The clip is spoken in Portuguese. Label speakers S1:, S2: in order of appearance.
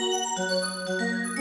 S1: Música